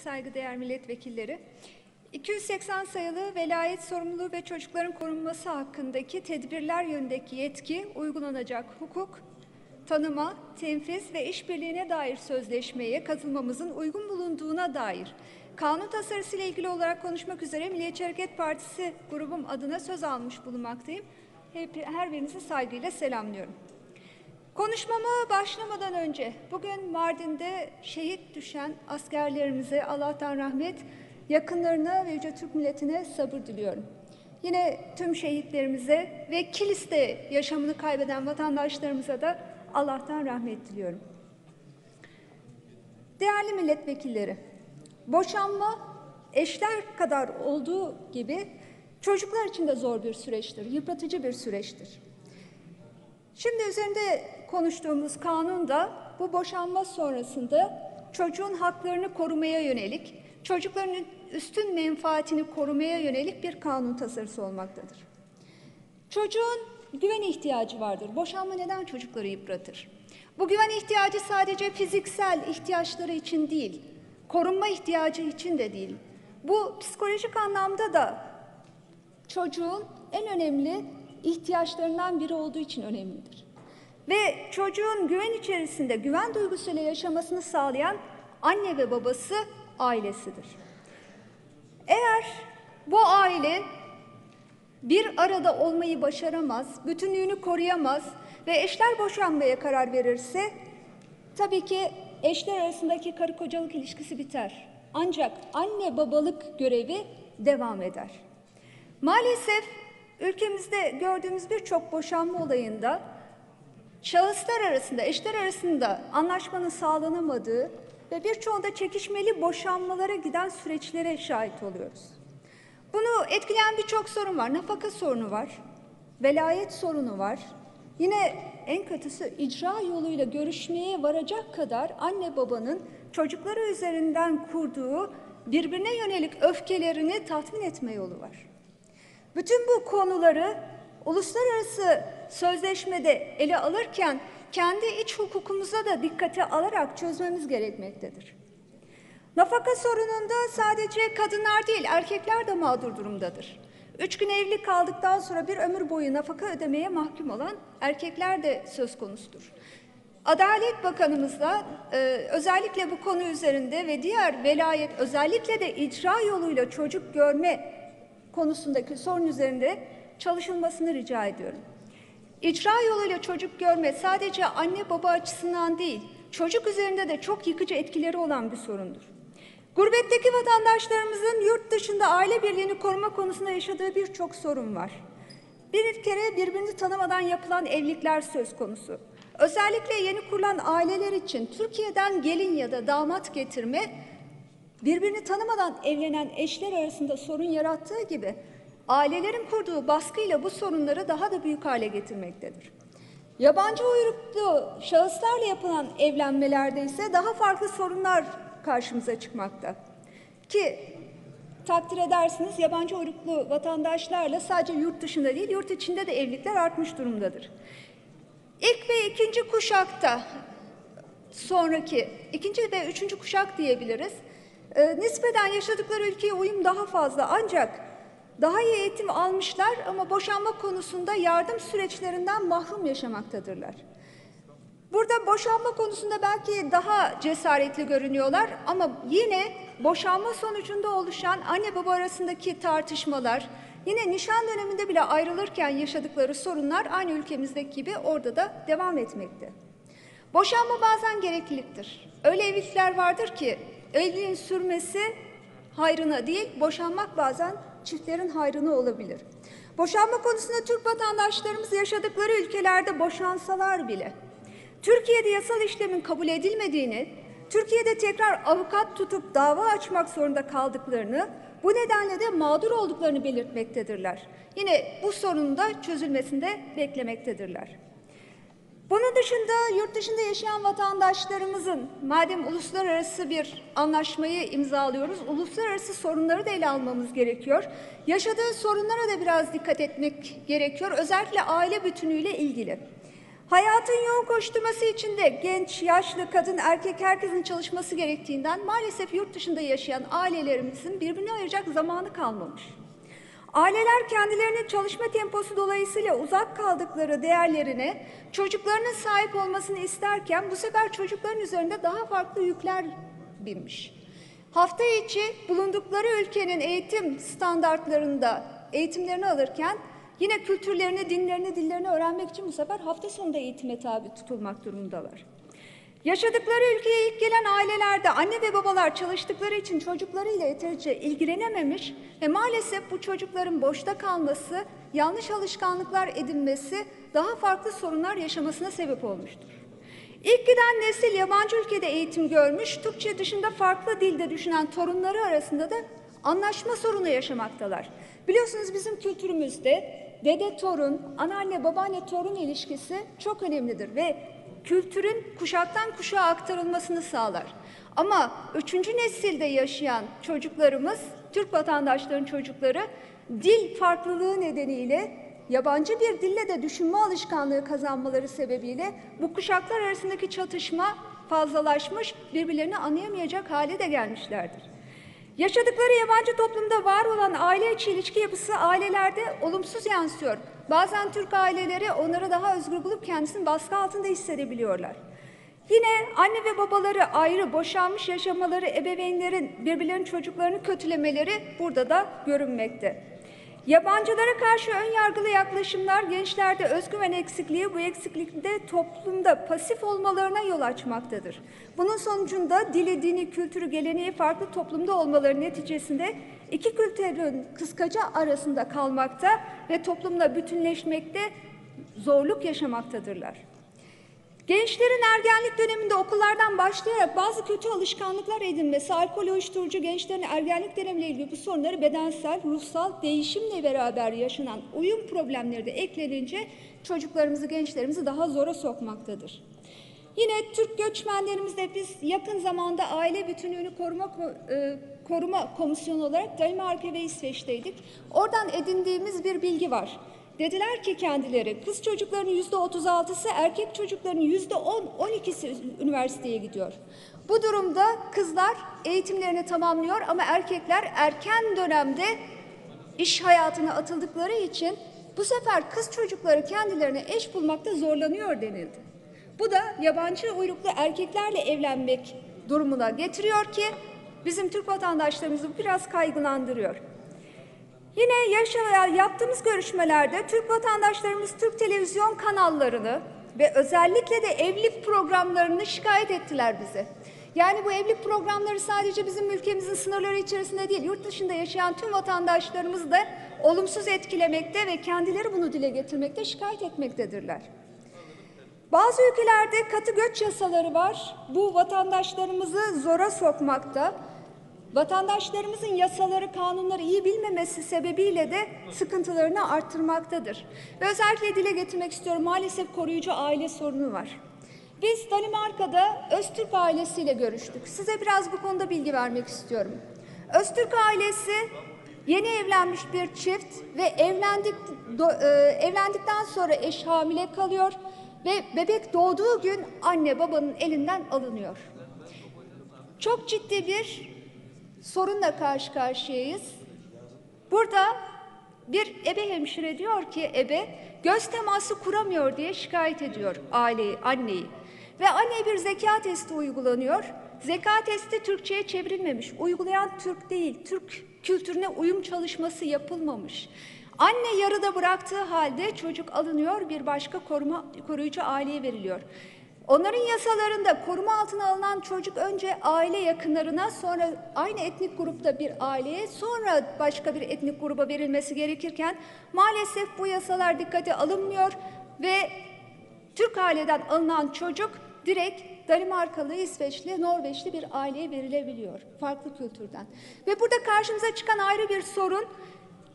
saygıdeğer milletvekilleri. 280 sayılı velayet sorumluluğu ve çocukların korunması hakkındaki tedbirler yönündeki yetki, uygulanacak hukuk, tanıma, tenfiz ve işbirliğine dair sözleşmeye katılmamızın uygun bulunduğuna dair kanun tasarısı ile ilgili olarak konuşmak üzere Milliyetçi Hareket Partisi grubum adına söz almış bulunmaktayım. Her birinizi saygıyla selamlıyorum. Konuşmama başlamadan önce bugün Mardin'de şehit düşen askerlerimize Allah'tan rahmet, yakınlarına ve Yüce Türk milletine sabır diliyorum. Yine tüm şehitlerimize ve Kilis'te yaşamını kaybeden vatandaşlarımıza da Allah'tan rahmet diliyorum. Değerli milletvekilleri, boşanma eşler kadar olduğu gibi çocuklar için de zor bir süreçtir, yıpratıcı bir süreçtir. Şimdi üzerinde konuştuğumuz kanun da bu boşanma sonrasında çocuğun haklarını korumaya yönelik, çocukların üstün menfaatini korumaya yönelik bir kanun tasarısı olmaktadır. Çocuğun güven ihtiyacı vardır. Boşanma neden çocukları yıpratır? Bu güven ihtiyacı sadece fiziksel ihtiyaçları için değil, korunma ihtiyacı için de değil. Bu psikolojik anlamda da çocuğun en önemli ihtiyaçlarından biri olduğu için önemlidir. Ve çocuğun güven içerisinde güven duygusuyla yaşamasını sağlayan anne ve babası ailesidir. Eğer bu aile bir arada olmayı başaramaz, bütünlüğünü koruyamaz ve eşler boşanmaya karar verirse tabii ki eşler arasındaki karı kocalık ilişkisi biter. Ancak anne babalık görevi devam eder. Maalesef ülkemizde gördüğümüz birçok boşanma olayında şahıslar arasında, eşler arasında anlaşmanın sağlanamadığı ve birçoğunda çekişmeli boşanmalara giden süreçlere şahit oluyoruz. Bunu etkileyen birçok sorun var. Nafaka sorunu var, velayet sorunu var. Yine en kötüsü icra yoluyla görüşmeye varacak kadar anne babanın çocukları üzerinden kurduğu birbirine yönelik öfkelerini tatmin etme yolu var. Bütün bu konuları uluslararası sözleşmede ele alırken kendi iç hukukumuza da dikkate alarak çözmemiz gerekmektedir. Nafaka sorununda sadece kadınlar değil erkekler de mağdur durumdadır. Üç gün evli kaldıktan sonra bir ömür boyu nafaka ödemeye mahkum olan erkekler de söz konusudur. Adalet Bakanımızla e, özellikle bu konu üzerinde ve diğer velayet özellikle de icra yoluyla çocuk görme konusundaki sorun üzerinde çalışılmasını rica ediyorum. İcra yoluyla çocuk görme sadece anne baba açısından değil, çocuk üzerinde de çok yıkıcı etkileri olan bir sorundur. Gurbetteki vatandaşlarımızın yurt dışında aile birliğini koruma konusunda yaşadığı birçok sorun var. Bir kere birbirini tanımadan yapılan evlilikler söz konusu. Özellikle yeni kurulan aileler için Türkiye'den gelin ya da damat getirme birbirini tanımadan evlenen eşler arasında sorun yarattığı gibi ailelerin kurduğu baskıyla bu sorunları daha da büyük hale getirmektedir. Yabancı uyruklu şahıslarla yapılan evlenmelerde ise daha farklı sorunlar karşımıza çıkmakta. Ki takdir edersiniz yabancı uyruklu vatandaşlarla sadece yurt dışında değil yurt içinde de evlilikler artmış durumdadır. İlk ve ikinci kuşakta sonraki ikinci ve üçüncü kuşak diyebiliriz. E, nispeten yaşadıkları ülkeye uyum daha fazla ancak daha iyi eğitim almışlar ama boşanma konusunda yardım süreçlerinden mahrum yaşamaktadırlar. Burada boşanma konusunda belki daha cesaretli görünüyorlar ama yine boşanma sonucunda oluşan anne baba arasındaki tartışmalar, yine nişan döneminde bile ayrılırken yaşadıkları sorunlar aynı ülkemizdeki gibi orada da devam etmekte. Boşanma bazen gerekliliktir. Öyle evlilikler vardır ki evliliğin sürmesi hayrına değil, boşanmak bazen çiftlerin hayrına olabilir. Boşanma konusunda Türk vatandaşlarımız yaşadıkları ülkelerde boşansalar bile Türkiye'de yasal işlemin kabul edilmediğini, Türkiye'de tekrar avukat tutup dava açmak zorunda kaldıklarını, bu nedenle de mağdur olduklarını belirtmektedirler. Yine bu sorunun da çözülmesinde beklemektedirler. Bunun dışında yurt dışında yaşayan vatandaşlarımızın madem uluslararası bir anlaşmayı imzalıyoruz, uluslararası sorunları da ele almamız gerekiyor. Yaşadığı sorunlara da biraz dikkat etmek gerekiyor. Özellikle aile bütünüyle ilgili. Hayatın yoğun koşturması içinde genç, yaşlı, kadın, erkek herkesin çalışması gerektiğinden maalesef yurt dışında yaşayan ailelerimizin birbirine ayıracak zamanı kalmamış. Aileler kendilerinin çalışma temposu dolayısıyla uzak kaldıkları değerlerine çocuklarının sahip olmasını isterken bu sefer çocukların üzerinde daha farklı yükler binmiş. Hafta içi bulundukları ülkenin eğitim standartlarında eğitimlerini alırken yine kültürlerini, dinlerini, dillerini öğrenmek için bu sefer hafta sonunda eğitime tabi tutulmak durumundalar. Yaşadıkları ülkeye ilk gelen ailelerde anne ve babalar çalıştıkları için çocuklarıyla yeterince ilgilenememiş ve maalesef bu çocukların boşta kalması, yanlış alışkanlıklar edinmesi, daha farklı sorunlar yaşamasına sebep olmuştur. İlk giden nesil yabancı ülkede eğitim görmüş, Türkçe dışında farklı dilde düşünen torunları arasında da anlaşma sorunu yaşamaktalar. Biliyorsunuz bizim kültürümüzde dede torun, anneanne babaanne torun ilişkisi çok önemlidir ve kültürün kuşaktan kuşağa aktarılmasını sağlar. Ama üçüncü nesilde yaşayan çocuklarımız, Türk vatandaşların çocukları dil farklılığı nedeniyle yabancı bir dille de düşünme alışkanlığı kazanmaları sebebiyle bu kuşaklar arasındaki çatışma fazlalaşmış, birbirlerini anlayamayacak hale de gelmişlerdir. Yaşadıkları yabancı toplumda var olan aile içi ilişki yapısı ailelerde olumsuz yansıyor. Bazen Türk aileleri onları daha özgür bulup kendisini baskı altında hissedebiliyorlar. Yine anne ve babaları ayrı boşanmış yaşamaları, ebeveynlerin birbirlerinin çocuklarını kötülemeleri burada da görünmekte. Yabancılara karşı ön yargılı yaklaşımlar gençlerde özgüven eksikliği, bu eksiklikte toplumda pasif olmalarına yol açmaktadır. Bunun sonucunda dili, dini, kültürü, geleneği farklı toplumda olmaları neticesinde iki kültürün kıskaca arasında kalmakta ve toplumla bütünleşmekte zorluk yaşamaktadırlar. Gençlerin ergenlik döneminde okullardan başlayarak bazı kötü alışkanlıklar edinmesi, alkol uyuşturucu gençlerin ergenlik dönemiyle ilgili bu sorunları bedensel, ruhsal değişimle beraber yaşanan uyum problemleri de eklenince çocuklarımızı, gençlerimizi daha zora sokmaktadır. Yine Türk göçmenlerimizde biz yakın zamanda aile bütünlüğünü koruma e, koruma komisyonu olarak Danimarka ve İsveç'teydik. Oradan edindiğimiz bir bilgi var. Dediler ki kendileri kız çocuklarının yüzde otuz altısı erkek çocuklarının yüzde on, on ikisi üniversiteye gidiyor. Bu durumda kızlar eğitimlerini tamamlıyor ama erkekler erken dönemde iş hayatına atıldıkları için bu sefer kız çocukları kendilerine eş bulmakta zorlanıyor denildi. Bu da yabancı uyruklu erkeklerle evlenmek durumuna getiriyor ki bizim Türk vatandaşlarımızı biraz kaygılandırıyor. Yine yaşa, yaptığımız görüşmelerde Türk vatandaşlarımız Türk televizyon kanallarını ve özellikle de evlilik programlarını şikayet ettiler bize. Yani bu evlilik programları sadece bizim ülkemizin sınırları içerisinde değil, yurt dışında yaşayan tüm vatandaşlarımızı da olumsuz etkilemekte ve kendileri bunu dile getirmekte, şikayet etmektedirler. Bazı ülkelerde katı göç yasaları var. Bu vatandaşlarımızı zora sokmakta. Vatandaşlarımızın yasaları, kanunları iyi bilmemesi sebebiyle de sıkıntılarını arttırmaktadır. Ve özellikle dile getirmek istiyorum maalesef koruyucu aile sorunu var. Biz Danimarka'da Öztürk ailesiyle görüştük. Size biraz bu konuda bilgi vermek istiyorum. Öztürk ailesi yeni evlenmiş bir çift ve evlendik do, e, evlendikten sonra eş hamile kalıyor ve bebek doğduğu gün anne babanın elinden alınıyor. Çok ciddi bir sorunla karşı karşıyayız. Burada bir ebe hemşire diyor ki ebe göz teması kuramıyor diye şikayet ediyor aileyi, anneyi. Ve anneye bir zeka testi uygulanıyor. Zeka testi Türkçe'ye çevrilmemiş. Uygulayan Türk değil, Türk kültürüne uyum çalışması yapılmamış. Anne yarıda bıraktığı halde çocuk alınıyor, bir başka koruma, koruyucu aileye veriliyor. Onların yasalarında koruma altına alınan çocuk önce aile yakınlarına sonra aynı etnik grupta bir aileye sonra başka bir etnik gruba verilmesi gerekirken maalesef bu yasalar dikkate alınmıyor ve Türk aileden alınan çocuk direkt Danimarkalı, İsveçli, Norveçli bir aileye verilebiliyor farklı kültürden. Ve burada karşımıza çıkan ayrı bir sorun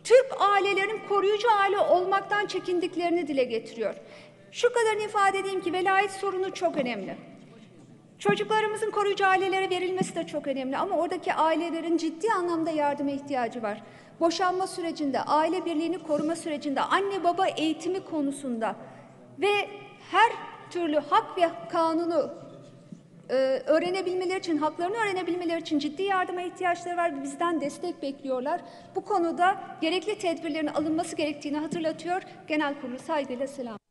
Türk ailelerin koruyucu aile olmaktan çekindiklerini dile getiriyor. Şu kadarını ifade edeyim ki velayet sorunu çok önemli. Çocuklarımızın koruyucu ailelere verilmesi de çok önemli ama oradaki ailelerin ciddi anlamda yardıma ihtiyacı var. Boşanma sürecinde, aile birliğini koruma sürecinde, anne baba eğitimi konusunda ve her türlü hak ve kanunu e, öğrenebilmeleri için, haklarını öğrenebilmeleri için ciddi yardıma ihtiyaçları var bizden destek bekliyorlar. Bu konuda gerekli tedbirlerin alınması gerektiğini hatırlatıyor. Genel kurulu saygıyla selam.